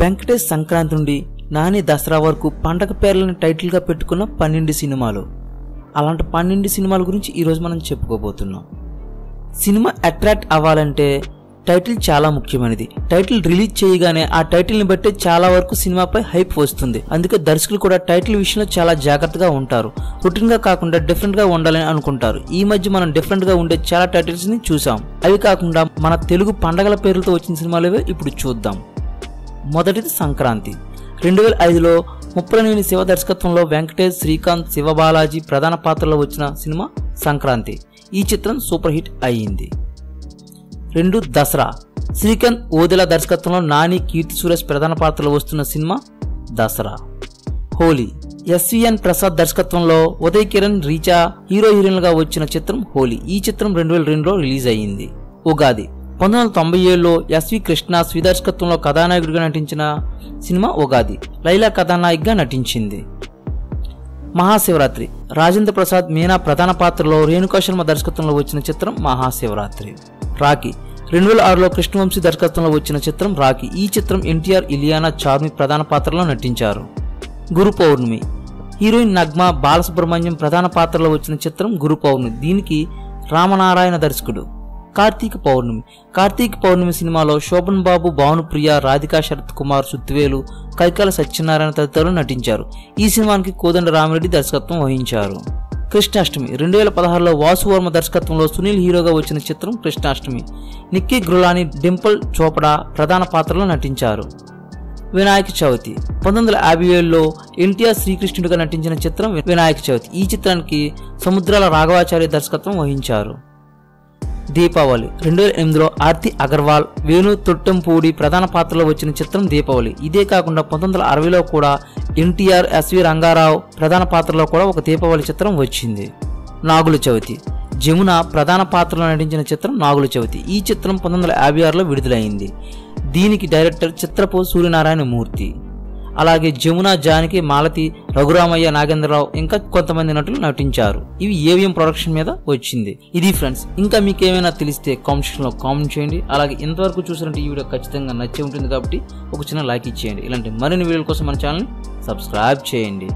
వెంకటేష్ సంక్రాంతి నుండి నాని దసరా వరకు పండగ పేర్లను టైటిల్గా పెట్టుకున్న పన్నెండు సినిమాలు. అలాంటి పన్నెండు సినిమాల గురించి ఈరోజు మనం చెప్పుకోబోతున్నాం. సినిమా అట్రాక్ట్ అవ్వాలంటే టైటిల్ చాలా ముఖ్యమైనది. టైటిల్ రిలీజ్ చేయగానే ఆ టైటిల్ని బట్టి చాలా వరకు సినిమాపై హైప్ వస్తుంది. అందుకే దర్శకులు కూడా టైటిల్ విషయంలో చాలా జాగ్రత్తగా ఉంటారు. రొటీన్గా కాకుండా డిఫరెంట్గా ఉండాలని అనుకుంటారు. ఈ మధ్య మనం డిఫరెంట్గా ఉండే చాలా టైటిల్స్ని చూసాం అవి కాకుండా మన తెలుగు పండగల పేర్లతో వచ్చిన సినిమాలు ఇప్పుడు చూద్దాం. మొదటిది సంక్రాంతి. రెండు వేల ఐదులో ముప్పలనేని శివ దర్శకత్వంలో వెంకటేష్ శ్రీకాంత్ శివబాలాజీ ప్రధాన పాత్రలో వచ్చిన సినిమా సంక్రాంతి. ఈ చిత్రం సూపర్ హిట్ అయ్యింది. రెండు దసరా. శ్రీకాంత్ ఓదెల దర్శకత్వంలో నాని కీర్తి సురేష్ ప్రధాన పాత్రలో వస్తున్న సినిమా దసరా. హోలీ. ఎస్విఎన్ ప్రసాద్ దర్శకత్వంలో ఉదయ్ కిరణ్ రీచా హీరో హీరోయిన్లుగా వచ్చిన చిత్రం హోలీ. ఈ చిత్రం రెండు వేల రెండులో రిలీజ్ అయ్యింది. ఉగాది. పంతొమ్మిది వందల తొంభై ఏడులో ఎస్వి కృష్ణ స్వీదర్శకత్వంలో కథానాయకుడిగా నటించిన సినిమా ఉగాది లైలా కథానాయికగా నటించింది. మహాశివరాత్రి. రాజేంద్ర ప్రసాద్ మీనా ప్రధాన పాత్రలో రేణుకా శర్మ దర్శకత్వంలో వచ్చిన చిత్రం మహాశివరాత్రి. రాఖీ. రెండు వేల ఆరులో కృష్ణవంశీ దర్శకత్వంలో వచ్చిన చిత్రం రాఖీ. ఈ చిత్రం ఎన్టీఆర్ ఇలియానా చార్మి ప్రధాన పాత్రలో నటించారు. గురు పౌర్ణమి. హీరోయిన్ నగ్మా బాలసుబ్రహ్మణ్యం ప్రధాన పాత్రలో వచ్చిన చిత్రం గురు పౌర్ణమి. దీనికి రామనారాయణ దర్శకుడు. కార్తీక పౌర్ణమి. కార్తీక పౌర్ణమి సినిమాలో శోభన్ బాబు భానుప్రియ రాధికా శరత్ కుమార్ సుత్వేలు కైకాల సత్యనారాయణ తదితరులు నటించారు. ఈ సినిమానికి కోదండ రామిరెడ్డి దర్శకత్వం వహించారు. కృష్ణాష్టమి. రెండు వేల పదహారులో వాసువర్మ దర్శకత్వంలో సునీల్ హీరోగా వచ్చిన చిత్రం కృష్ణాష్టమి. నిక్కీ గ్రులాని డింపుల్ చోపడా ప్రధాన పాత్రలో నటించారు. వినాయక చవితి. పంతొమ్మిది వందల యాభై ఏడులో ఎన్టీఆర్ శ్రీకృష్ణుడిగా నటించిన చిత్రం వినాయక చవితి. ఈ చిత్రానికి సముద్రాల రాఘవాచార్య దర్శకత్వం వహించారు. దీపావళి. రెండు వేల ఎనిమిదిలో ఆర్తి అగర్వాల్ వేణు తొట్టంపూడి ప్రధాన పాత్రలో వచ్చిన చిత్రం దీపావళి. ఇదే కాకుండా పంతొమ్మిది వందల అరవైలో కూడా ఎన్టీఆర్ ఎస్వి రంగారావు ప్రధాన పాత్రలో కూడా ఒక దీపావళి చిత్రం వచ్చింది. నాగుల చవితి. జమున ప్రధాన పాత్రలో నటించిన చిత్రం నాగుల చవితి. ఈ చిత్రం పంతొమ్మిది వందల యాభై ఆరులో విడుదలైంది. దీనికి డైరెక్టర్ చిత్రపు సూర్యనారాయణ మూర్తి. అలాగే జమున జానకి మాలతి రఘురామయ్య నాగేంద్రరావు ఇంకా కొంతమంది నటులు నటించారు. ఇవి ఏవిఎం ప్రొడక్షన్ మీద వచ్చింది. ఇది ఫ్రెండ్స్ ఇంకా మీకు ఏమైనా తెలిస్తే కామెంట్ సెక్షన్లో కామెంట్ చేయండి. అలాగే ఇంతవరకు చూసినట్టు ఈ వీడియో ఖచ్చితంగా నచ్చి ఉంటుంది కాబట్టి ఒక చిన్న లైక్ ఇచ్చేయండి. ఇలాంటి మరిన్ని వీడియోల కోసం మన ఛానల్ని సబ్స్క్రైబ్ చేయండి.